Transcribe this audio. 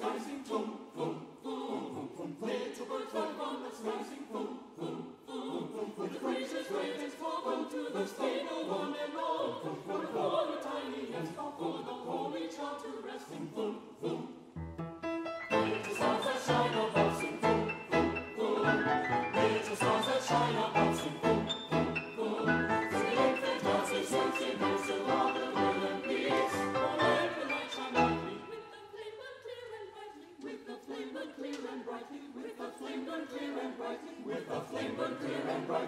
rising, fum, fum, fum, fum, fum, fum. Little birds fly on that's rising, fum, fum, fum, fum, fum. The gracious ravens call on to the stable one and all. For for a tiny nest, for the holy child to rest in, fum, fum. Little stars that shine above, sing, fum, fum, fum. Little stars that shine oh, above. With a flame burn clear and brightly, with a flame burn clear and brightly,